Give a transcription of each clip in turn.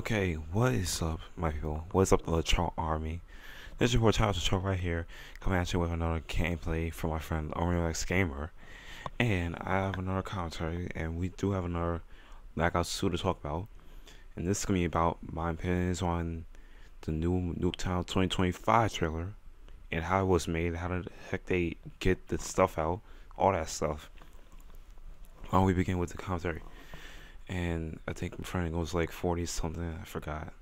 Okay, what is up, my people? What's up, the Troll Army? This is your boy Charles Troll right here, coming at you with another gameplay from my friend Orilex Gamer. And I have another commentary, and we do have another Black Ops 2 to talk about. And this is going to be about my opinions on the new Nuketown 2025 trailer, and how it was made, how the heck they get the stuff out, all that stuff. Why don't we begin with the commentary? And I think my friend was like 40 something. I forgot.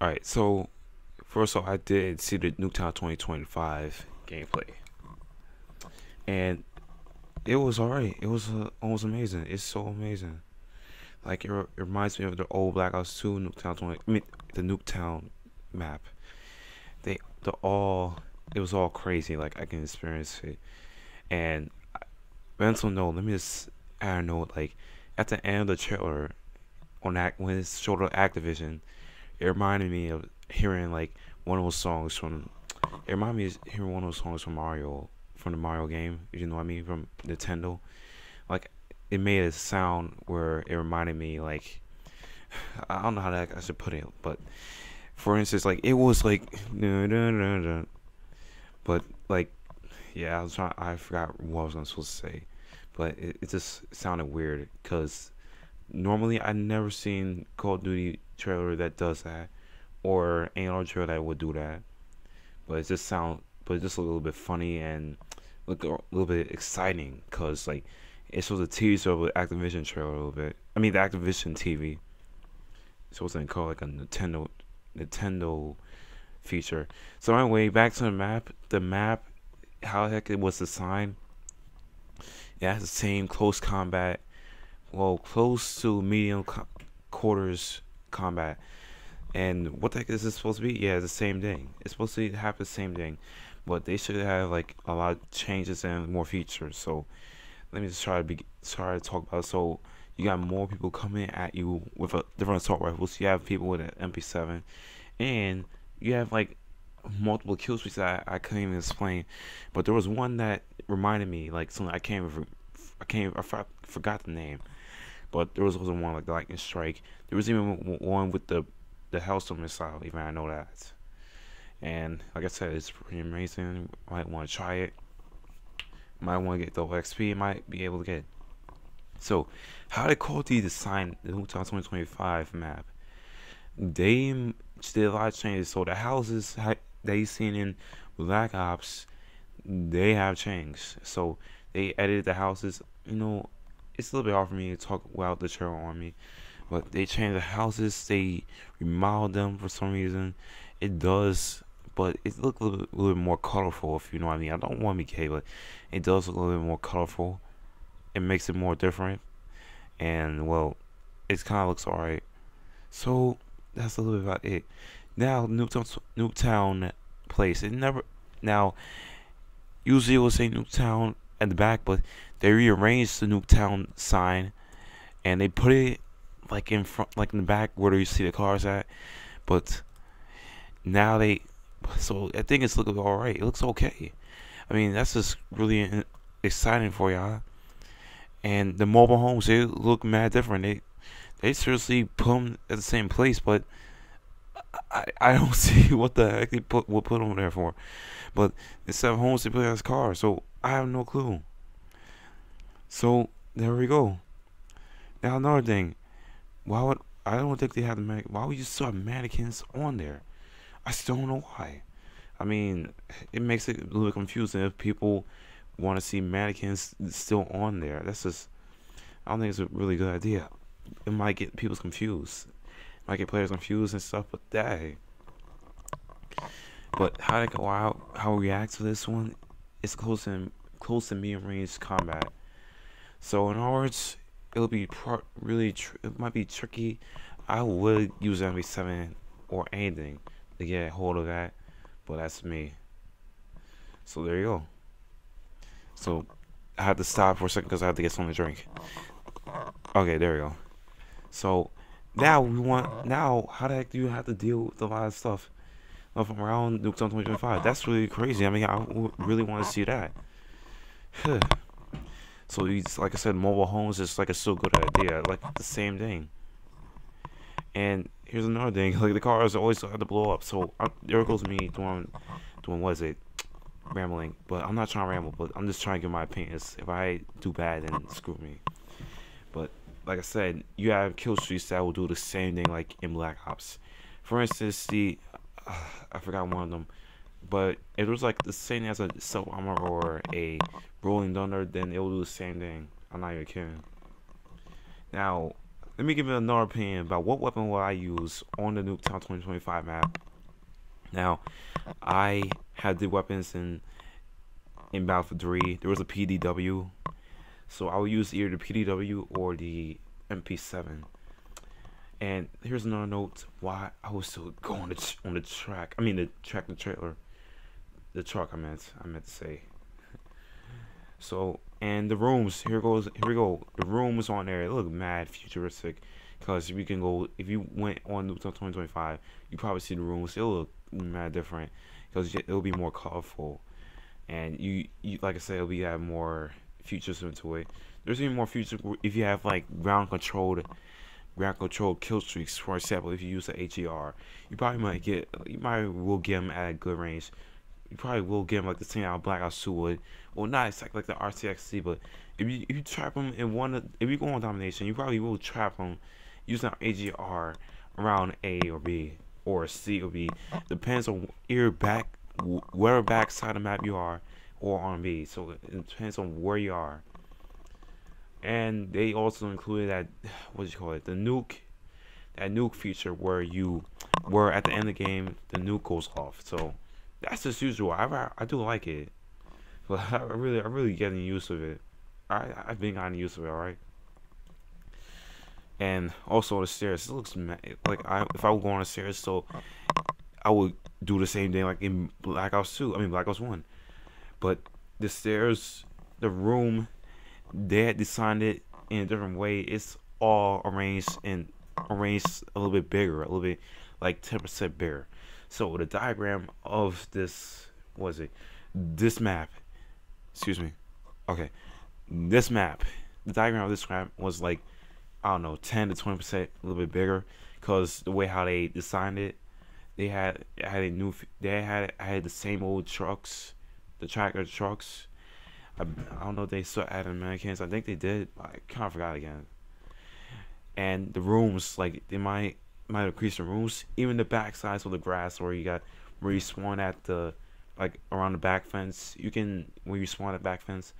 All right, so first of all, I did see the Nuketown 2025 gameplay, and it was alright. It was uh, almost amazing. It's so amazing. Like it, it, reminds me of the old Black Ops 2 Nuketown 20. I mean, the Nuketown map. They the all it was all crazy. Like I can experience it, and mental note. Let me just add a note. Like at the end of the trailer on that when it showed Activision, it reminded me of hearing like one of those songs from. It reminded me of hearing one of those songs from Mario, from the Mario game. You know what I mean from Nintendo. Like it made a sound where it reminded me like I don't know how that I should put it, but for instance, like it was like, but like, yeah, I was trying. I forgot what I was supposed to say but it, it just sounded weird because normally I never seen Call of Duty trailer that does that or any other trailer that would do that. But it just sound, but it just a little bit funny and look a little bit exciting because like it was a teaser of the Activision trailer a little bit. I mean the Activision TV. So it's gonna call like a Nintendo Nintendo feature. So anyway, back to the map. The map, how the heck it was designed it has the same close combat, well, close to medium co quarters combat. And what the heck is this supposed to be? Yeah, the same thing. It's supposed to have the same thing, but they should have like a lot of changes and more features. So let me just try to be try to talk about. It. So you got more people coming at you with a different assault rifles. You have people with an MP7, and you have like multiple kill streaks that I, I couldn't even explain. But there was one that reminded me, like something I can't even, I can't, I forgot the name. But there was also one like the lightning strike. There was even one with the the Hellstorm missile. Even I know that. And like I said, it's pretty amazing. Might want to try it. Might want to get the XP. Might be able to get. It. So, how did Duty design the Nuketown 2025 map? They did a lot of changes. So the houses they seen in Black Ops, they have changed. So they edited the houses. You know, it's a little bit hard for me to talk about the Trail Army, but they changed the houses. They remodeled them for some reason. It does, but it looks a little, a little bit more colorful. If you know what I mean. I don't want to be gay, but it does look a little bit more colorful. It makes it more different, and well, it kind of looks alright. So that's a little bit about it. Now, Nuketown, Nuketown place. It never. Now, usually it will say Nuketown at the back, but they rearranged the Nuketown sign, and they put it like in front, like in the back where you see the cars at. But now they, so I think it's looking all right. It looks okay. I mean, that's just really exciting for y'all. And the mobile homes, they look mad different. They, they seriously put them at the same place, but I, I don't see what the heck they put what put them there for. But instead of homes they put as cars, so I have no clue. So there we go. Now another thing, why would I don't think they have the mannequin. Why would you still have mannequins on there? I still don't know why. I mean, it makes it a little confusing if people want to see mannequins still on there. That's just, I don't think it's a really good idea. It might get people confused might get players confused and stuff, but dang. But how to go out, how we react to this one, it's close and close to medium range combat. So in other words, it'll be really it might be tricky. I would use MP7 or anything to get hold of that, but that's me. So there you go. So I had to stop for a second because I had to get something to drink. Okay, there we go. So now we want now how the heck do you have to deal with a lot of stuff from around Nuketown 2025? That's really crazy. I mean, I really want to see that. so these, like I said, mobile homes is like a so good idea, like the same thing. And here's another thing: like the cars always have to blow up. So uh, there goes me doing, doing what is it, rambling. But I'm not trying to ramble. But I'm just trying to give my opinions. If I do bad, then screw me. But like I said, you have kill streaks that will do the same thing like in Black Ops. For instance, the uh, I forgot one of them, but if it was like the same as a self armor or a rolling thunder, then it will do the same thing. I'm not even kidding. Now, let me give you another opinion about what weapon will I use on the Nuketown 2025 map. Now, I had the weapons in in Battlefield 3. There was a PDW, so I will use either the PDW or the MP7. And here's another note why I was still going on the, on the track. I mean the track, the trailer, the truck. I meant, I meant to say. So and the rooms here goes here we go. The rooms on there look mad futuristic. Cause if you can go, if you went on 2025, you probably see the rooms. It'll look mad different. Cause it'll be more colorful, and you, you like I said, it'll be have more features into it. There's even more features if you have like ground controlled, ground controlled kill streaks. For example, if you use the HER, you probably might get, you might will get them at a good range you probably will get them like the same out Black Ops 2 would. Well, not exactly like the RC-XD, but if you if you trap them in one, if you go on domination, you probably will trap him using AGR around A or B or C or B. Depends on your back, where back side of map you are, or on B. So it depends on where you are. And they also included that what do you call it, the nuke, that nuke feature where you, where at the end of the game the nuke goes off. So that's as usual. I I do like it, but I really I'm really getting used to it. I I've been getting used to it. All right. And also the stairs. It looks like I if I would go on the stairs, so I would do the same thing like in Black Ops 2. I mean Black Ops 1. But the stairs, the room, they had designed it in a different way. It's all arranged and arranged a little bit bigger, a little bit like 10% bigger. So the diagram of this was it this map. Excuse me. Okay, this map. The diagram of this map was like I don't know, 10 to 20 percent, a little bit bigger, because the way how they designed it, they had had a new. They had had the same old trucks, the tractor trucks. I, I don't know if they still added Americans. I think they did. I kind of forgot again. And the rooms, like they might might increase the rooms, even the back sides of the grass where you got where you spawn at the like around the back fence. You can where you spawn at back fence,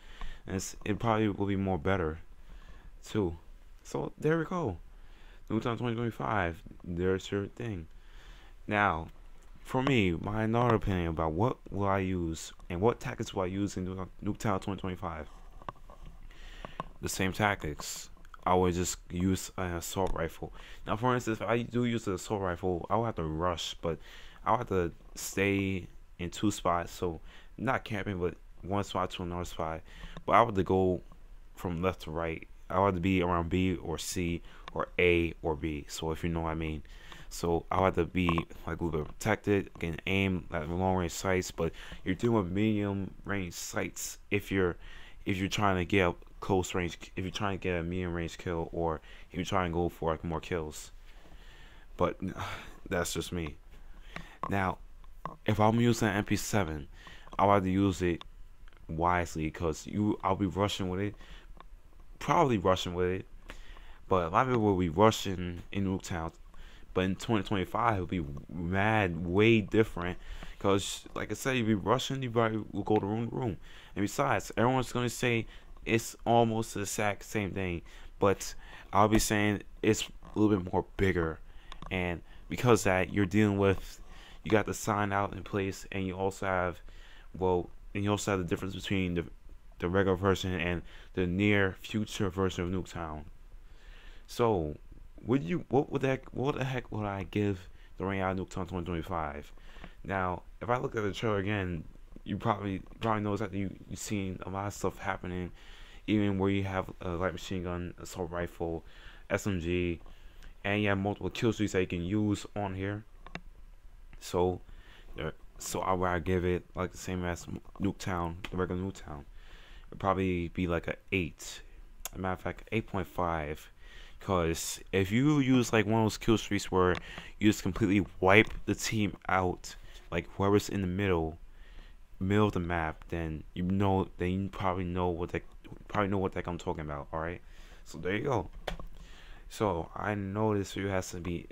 and it probably will be more better, too. So there we go. Nuketown 2025. There's your thing. Now, for me, my another opinion about what will I use and what tactics will I use in Nuketown 2025. The same tactics. I would just use an assault rifle. Now, for instance, if I do use an assault rifle, I would have to rush, but I would have to stay in two spots. So, not camping, but one spot to another spot. But I would to go from left to right. I would to be around B or C or A or B. So, if you know what I mean. So I have to be like a little bit protected, can aim at long range sights, but you're doing medium range sights if you're if you're trying to get a close range if you're trying to get a medium range kill or if you're trying to go for like more kills. But that's just me. Now, if I'm using an MP7, I'll have to use it wisely because you I'll be rushing with it. Probably rushing with it. But a lot of people will be rushing in Nuketown. But in 2025, it'll be mad, way different. Because, like I said, you'll be rushing, you probably will go to room to room. And besides, everyone's going to say it's almost the exact same thing, but I'll be saying it's a little bit more bigger, and because that you're dealing with, you got the sign out in place, and you also have, well, and you also have the difference between the the regular version and the near future version of Nuketown. So, would you what would that what the heck would I give the Out Nuketown 2025? Now, if I look at the trailer again, you probably probably knows that you you've seen a lot of stuff happening even where you have a light machine gun, assault rifle, SMG, and you have multiple kill streaks that you can use on here. So, so I would give it like the same as Nuketown, the regular Nuketown. It'd probably be like a eight. A matter of fact, eight point five. Cause if you use like one of those kill streaks where you just completely wipe the team out, like whoever's in the middle, middle of the map, then you know then you probably know what that probably know what I'm talking about. All right, so there you go. So I know this video has to be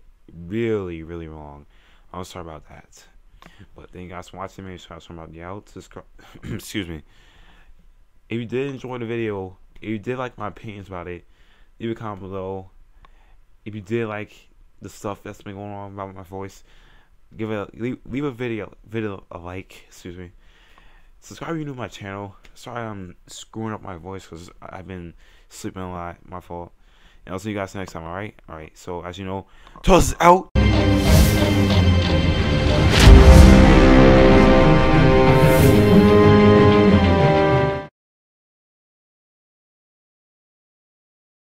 really really long. I'm sorry about that. But thank you guys for watching. Make sure to about the out. Subscribe. Excuse me. If you did enjoy the video, if you did like my opinions about it, leave a comment below. If you did like the stuff that's been going on about my voice, give a leave, leave a video video a like. Excuse me. Subscribe if you're new to my channel. Sorry I'm screwing up my voice because I've been sleeping a lot. My fault. And I'll see you guys next time. All right. All right. So as you know, toss out.